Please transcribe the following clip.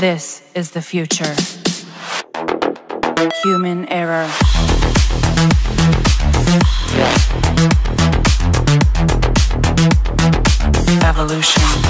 This is the future. Human error. Evolution.